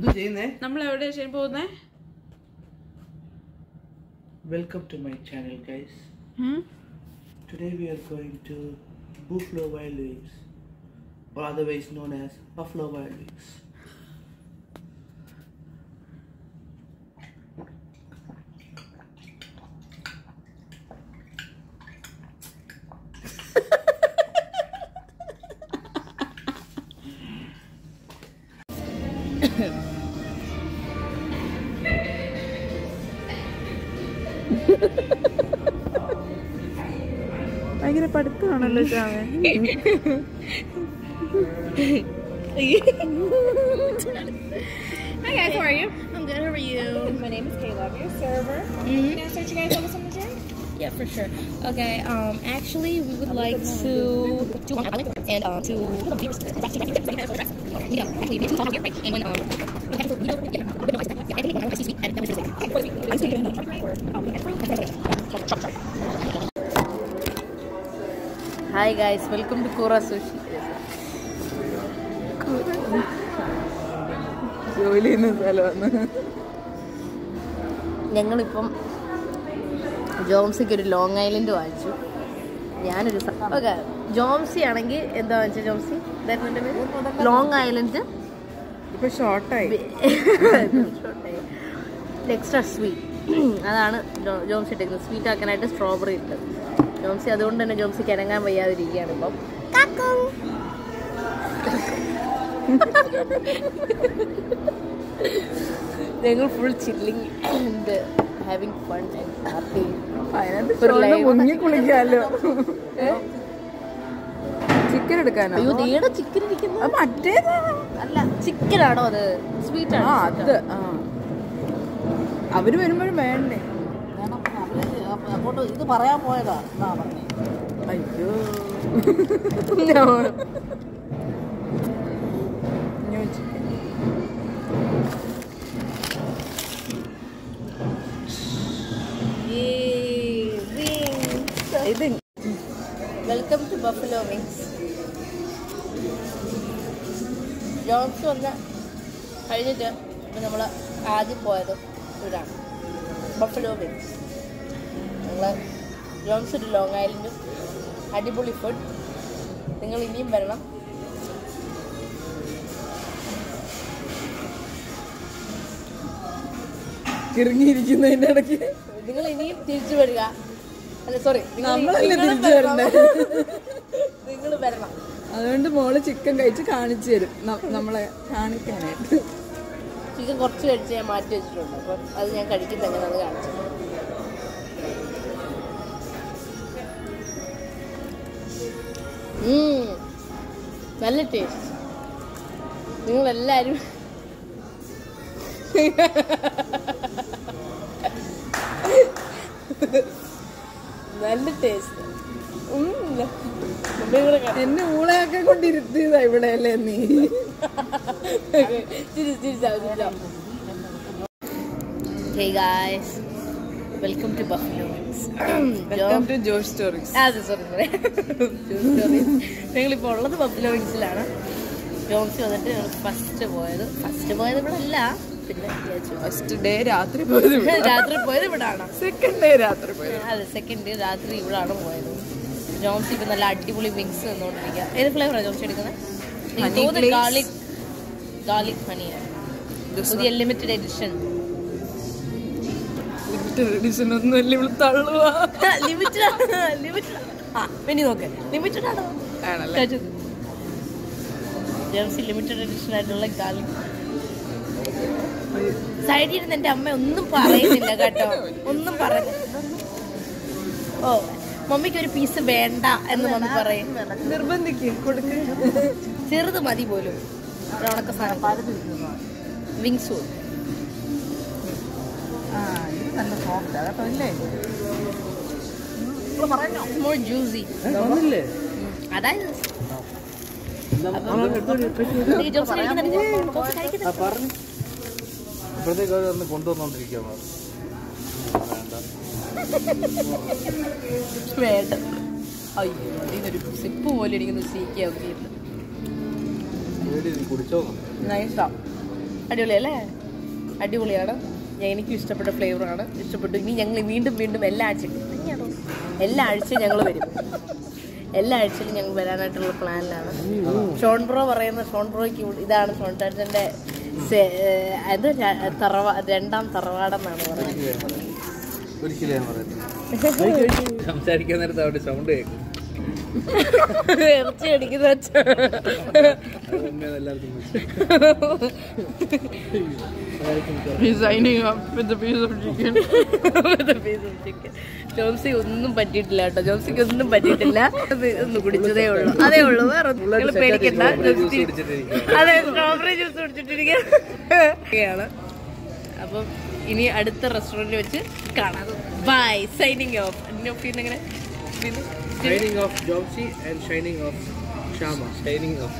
എന്തു ചെയ്യുന്നേ നമ്മൾ എവിടെ ശരി പോകുന്നേ welcome to my channel guys today we are going to Buffalo Wild Wings or otherwise known as Buffalo Wild Wings. ഭയങ്കര പഠിത്തമാണല്ലോ ചാവൻ Hi guys, how are you? I'm good. How are you? My name is Kayla. I'm your server. Can I start you guys over some drink? Yeah, for sure. Okay. Um, actually, we would like to do Long Island and um to yeah, actually, we talk here, right? And when um, we had to we don't yeah, but no, I yeah, I to see sweet and that was just like, what is it? Um, hi guys welcome to Kura Sushi ജോലി സ്ഥലമാണ് ഞങ്ങളിപ്പം ജോംസിക്ക് ഒരു long island വാങ്ങിച്ചു ഞാനൊരു okay Jomsy ആണെങ്കിൽ എന്താ വാങ്ങിച്ചത് Jomsy Long island ഇപ്പൊ ഷോർട്ടായി എക്സ്ട്രാ സ്വീറ്റ് അതാണ് ജോംസി ഇട്ടേക്കുന്നത്. സ്വീറ്റ് ആക്കാനായിട്ട് സ്ട്രോബെറി ഇട്ട്. ജോംസി അതുകൊണ്ട് തന്നെ ജോംസി ഇറങ്ങാൻ വയ്യാതിരിക്കുകയാണ് ഇപ്പം. ഞങ്ങൾ full chilling and having fun and happy അതിനകത്ത് കുളിക്കാലോ. ചിക്കൻ എടുക്കാനോ? അയ്യോ നീടെ ചിക്കൻ മറ്റേതാ? അല്ല ചിക്കൻ ആണോ അത്? സ്വീറ്റ് ആണോ. അത് അവർ വരുമ്പോഴും വേണ്ടേ? അങ്ങോട്ട് ഇത് പറയാൻ പോയതാ. അയ്യോ. ഇത് welcome to Buffalo Wings Jones വന്ന് കഴിഞ്ഞിട്ട് ഇപ്പം നമ്മൾ ആദ്യം പോയത് ഇവിടാണ്. ബഫലോ വിങ്സ് ഞങ്ങൾ ജോൺസ് ഒരു ലോങ് ഐലൻഡും അടിപൊളി ഫുഡ് നിങ്ങൾ ഇനിയും വരണം. കിറങ്ങിയിരിക്കുന്നതിന്റെ ഇടയ്ക്ക് നിങ്ങൾ ഇനിയും തിരിച്ചു വരിക. അല്ല സോറി നിങ്ങൾ വരണം. അതുകൊണ്ട് മോൾ ചിക്കൻ കഴിച്ച് കാണിച്ചു തരും. നമ്മളെ കാണിക്കാനായിട്ട്. ചിക്കൻ കുറച്ച് കഴിച്ച് ഞാൻ മാറ്റി വെച്ചിട്ടുണ്ട്. അപ്പം അത് ഞാൻ കഴിക്കുന്ന എങ്ങനെയാണ് കാണിച്ചത്. നല്ല ടേസ്റ്റ് നിങ്ങളെല്ലാവരും നല്ല ടേസ്റ്റ് എന്നെ ഊളയൊക്കെ കൊണ്ടിരുത്തിയതാ ഇവിടെ അല്ലേ നീ? Hey guys, welcome to Buffalo Wings. Welcome to Josh stories അതെ സോറി ഞങ്ങളിപ്പോൾ ഉള്ളത് ബഫലോ വിങ്സിലാണ് ജോൺസ് വന്നിട്ട് ഞങ്ങൾ ഫസ്റ്റ് പോയത്. ഫസ്റ്റ് പോയത് ഇവിടെ അല്ല പിന്നെ ഫസ്റ്റ് ഡേ രാത്രി പോയത് രാത്രി പോയത് ഇവിടാണ്. സെക്കൻഡ് ഡേ രാത്രി പോയത്. അതെ സെക്കൻഡ് ഡേ രാത്രി ഇവിടാണ് പോയത്. ജോംസി ഇപ്പം നല്ല അടിപൊളി മിക്സ് തന്നുകൊണ്ടിരിക്കുക. ഏത് ഫ്ലേവറാണ് ജോംസി എടുക്കുന്നത്? തോന്നുന്നു ഗാർലിക് ഗാർലിക് ഹണിയാണ് പുതിയ ലിമിറ്റഡ് എഡിഷൻ ലിമിറ്റഡ് എഡിഷൻ ആയിട്ടുള്ള ഗാർലിക് സൈഡിൽ ഇരുന്ന് എന്റെ അമ്മ ഒന്നും പറയുന്നില്ല കേട്ടോ. ഒന്നും പറയുന്നില്ല. ഓ. മമ്മിക്ക് ഒരു പീസ് വേണ്ട എന്ന് മമ്മി പറയും. നിർബന്ധിക്കും കൊടുക്കും. ചെറുത് മതി പോലും. ഉണക്ക സാധനം. വിങ്സ് മോർ ജ്യൂസി അതായത് വേണ്ട. വേണ്ട. അയ്യോ ഇതൊരു സിപ്പ് പോലെ ഇരിക്കുന്നു. നൈസാ അടിപൊളിയല്ലേ? അടിപൊളിയാണ്. എനിക്കും ഇഷ്ടപ്പെട്ട ഫ്ലേവറാണ് ഇഷ്ടപ്പെട്ടു. ഇനി ഞങ്ങൾ വീണ്ടും വീണ്ടും എല്ലാ ആഴ്ചയും എല്ലാ ആഴ്ചയും ഞങ്ങൾ വരും. എല്ലാ ആഴ്ചയിലും ഞങ്ങൾ വരാനായിട്ടുള്ള പ്ലാനിലാണ്. ഷോൺ ബ്രോ പറയുന്ന ഷോൺ ബ്രോയ്ക്ക് ഇതാണ് ഷോൺ ചാച്ചന്റെ അത് തറവാ രണ്ടാം തറവാടെന്നാണ് പറയുന്നത്. ഒരിക്കലും ഞാൻ പറയുന്നത് സംസാരിക്കാൻ നേരത്തെ അവിടെ സൗണ്ട് കേൾക്കും ഇറച്ചി അടിക്കുന്ന. ജോംസി ഒന്നും പറ്റിയിട്ടില്ല കേട്ടോ. ജോംസിക്ക് ഒന്നും പറ്റിയിട്ടില്ല. അത് ഒന്ന് കുടിച്ചതേ ഉള്ളൂ. അതേ ഉള്ളൂ. വേറെ നിങ്ങൾ പേടിക്കണ്ട. ജോംസി അതെ സ്ട്രോബെറി ജ്യൂസ് കുടിച്ചിട്ടിരിക്കുകയാണ്. അപ്പം ഇനി അടുത്ത റെസ്റ്റോറന്റ് വെച്ച് കാണാം. ബൈ സൈനിങ് ഓഫ് എങ്ങനെ? ഇങ്ങനെ off Jobsy and shining off Shama shining off